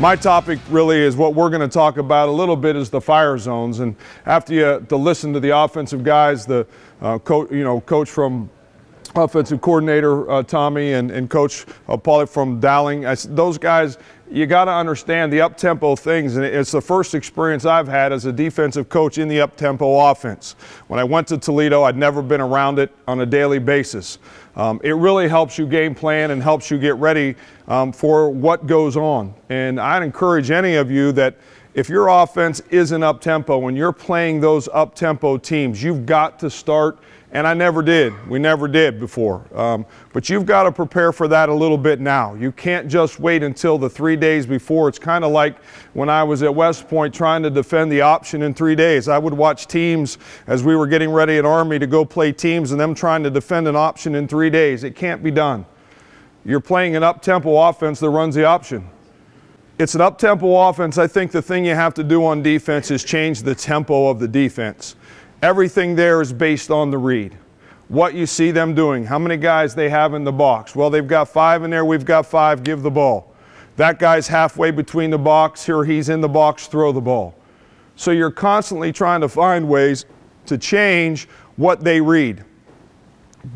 My topic really is what we're going to talk about a little bit is the fire zones. And after you to listen to the offensive guys, the uh, coach, you know, coach from offensive coordinator uh, Tommy and, and coach uh, Paulie from Dowling, I, those guys, you got to understand the up tempo things. And it's the first experience I've had as a defensive coach in the up tempo offense. When I went to Toledo, I'd never been around it on a daily basis. Um, it really helps you game plan and helps you get ready um, for what goes on. And I'd encourage any of you that if your offense isn't up tempo, when you're playing those up tempo teams, you've got to start and I never did. We never did before. Um, but you've got to prepare for that a little bit now. You can't just wait until the three days before. It's kind of like when I was at West Point trying to defend the option in three days. I would watch teams as we were getting ready at Army to go play teams and them trying to defend an option in three days. It can't be done. You're playing an up tempo offense that runs the option. It's an up tempo offense. I think the thing you have to do on defense is change the tempo of the defense. Everything there is based on the read. What you see them doing, how many guys they have in the box. Well, they've got five in there, we've got five, give the ball. That guy's halfway between the box, here he's in the box, throw the ball. So you're constantly trying to find ways to change what they read.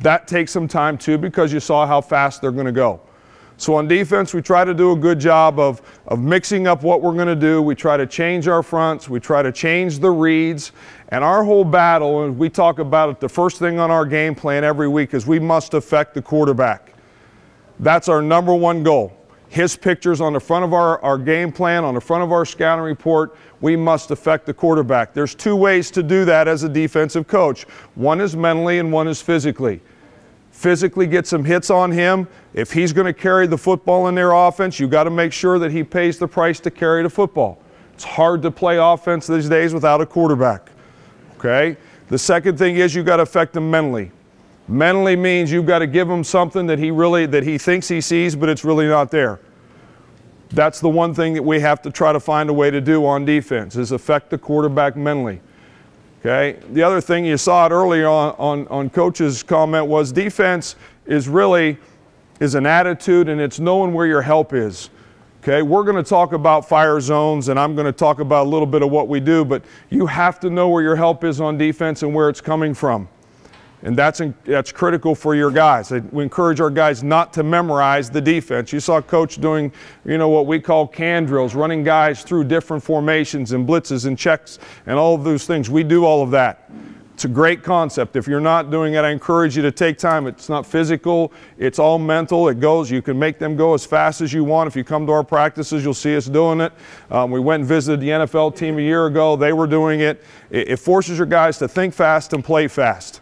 That takes some time too because you saw how fast they're going to go. So on defense, we try to do a good job of, of mixing up what we're going to do. We try to change our fronts. We try to change the reads. And our whole battle, and we talk about it the first thing on our game plan every week, is we must affect the quarterback. That's our number one goal. His pictures on the front of our, our game plan, on the front of our scouting report, we must affect the quarterback. There's two ways to do that as a defensive coach. One is mentally and one is physically physically get some hits on him. If he's going to carry the football in their offense, you've got to make sure that he pays the price to carry the football. It's hard to play offense these days without a quarterback. Okay? The second thing is you've got to affect him mentally. Mentally means you've got to give him something that he really that he thinks he sees, but it's really not there. That's the one thing that we have to try to find a way to do on defense is affect the quarterback mentally. Okay. The other thing you saw it earlier on, on, on coach's comment was defense is really is an attitude and it's knowing where your help is. Okay, we're going to talk about fire zones and I'm going to talk about a little bit of what we do, but you have to know where your help is on defense and where it's coming from. And that's, that's critical for your guys. We encourage our guys not to memorize the defense. You saw coach doing, you know, what we call can drills, running guys through different formations and blitzes and checks and all of those things. We do all of that. It's a great concept. If you're not doing it, I encourage you to take time. It's not physical, it's all mental. It goes, you can make them go as fast as you want. If you come to our practices, you'll see us doing it. Um, we went and visited the NFL team a year ago. They were doing it. It, it forces your guys to think fast and play fast.